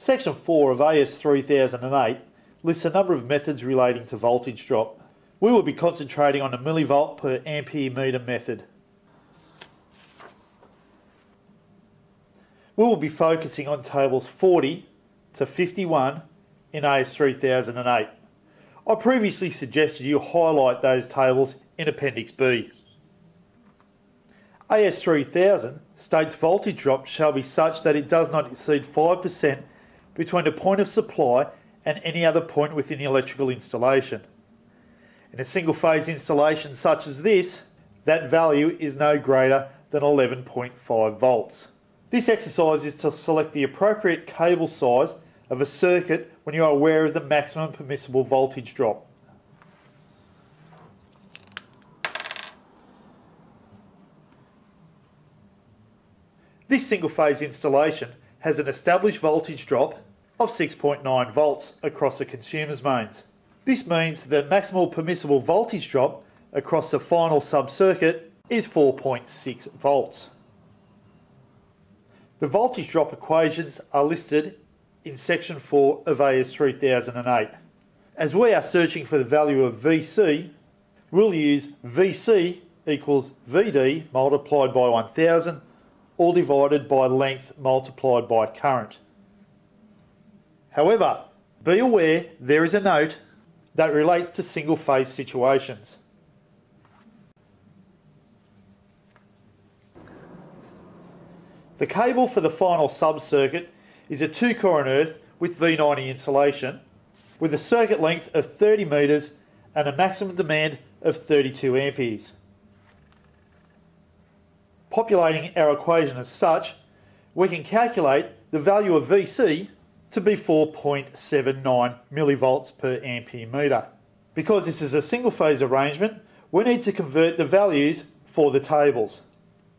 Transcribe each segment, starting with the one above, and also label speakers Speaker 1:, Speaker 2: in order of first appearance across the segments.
Speaker 1: Section 4 of AS 3008 lists a number of methods relating to voltage drop. We will be concentrating on the millivolt per ampere metre method. We will be focusing on tables 40 to 51 in AS 3008. I previously suggested you highlight those tables in Appendix B. AS 3000 states voltage drop shall be such that it does not exceed 5% between a point of supply and any other point within the electrical installation. In a single phase installation such as this, that value is no greater than 11.5 volts. This exercise is to select the appropriate cable size of a circuit when you are aware of the maximum permissible voltage drop. This single phase installation has an established voltage drop of 6.9 volts across the consumer's mains. This means the maximal permissible voltage drop across the final sub-circuit is 4.6 volts. The voltage drop equations are listed in section 4 of AS 3008. As we are searching for the value of VC, we'll use VC equals VD multiplied by 1000 or divided by length multiplied by current. However, be aware there is a note that relates to single phase situations. The cable for the final sub-circuit is a 2 core earth with V90 insulation with a circuit length of 30 metres and a maximum demand of 32 amperes. Populating our equation as such, we can calculate the value of VC to be 4.79 millivolts per ampere metre. Because this is a single phase arrangement, we need to convert the values for the tables.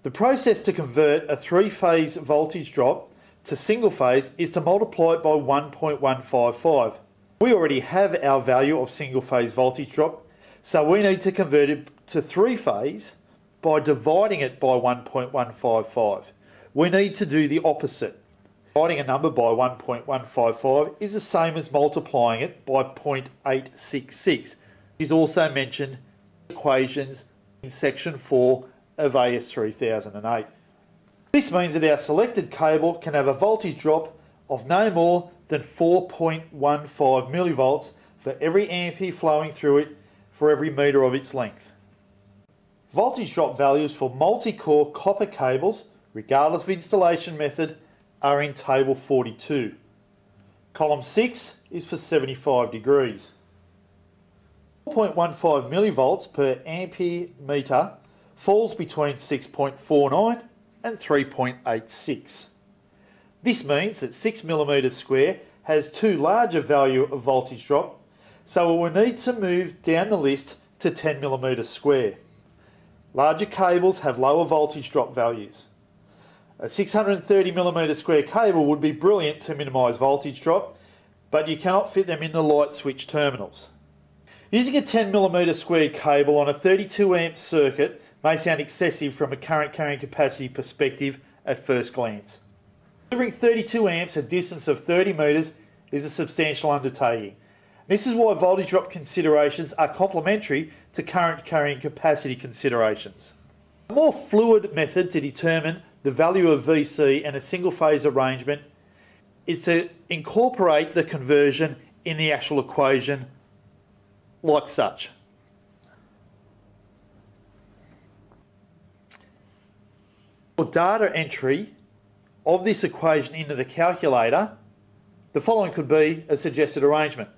Speaker 1: The process to convert a three phase voltage drop to single phase is to multiply it by 1.155. We already have our value of single phase voltage drop, so we need to convert it to three phase by dividing it by 1.155. We need to do the opposite. Dividing a number by 1.155 is the same as multiplying it by 0.866. It is also mentioned in equations in section 4 of AS 3008. This means that our selected cable can have a voltage drop of no more than 4.15 millivolts for every ampere flowing through it for every metre of its length. Voltage drop values for multi-core copper cables, regardless of installation method, are in table 42. Column 6 is for 75 degrees. 4.15 millivolts per ampere metre falls between 6.49 and 3.86. This means that 6 millimetres square has too large a value of voltage drop, so we will need to move down the list to 10 millimetres square. Larger cables have lower voltage drop values. A 630mm square cable would be brilliant to minimise voltage drop, but you cannot fit them in the light switch terminals. Using a 10mm square cable on a 32 amp circuit may sound excessive from a current carrying capacity perspective at first glance. Delivering 32 amps a distance of 30 metres is a substantial undertaking. This is why voltage drop considerations are complementary to current carrying capacity considerations. A more fluid method to determine the value of VC and a single phase arrangement is to incorporate the conversion in the actual equation like such. For data entry of this equation into the calculator, the following could be a suggested arrangement.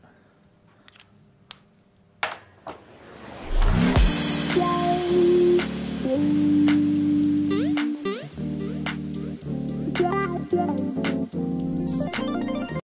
Speaker 2: Yay!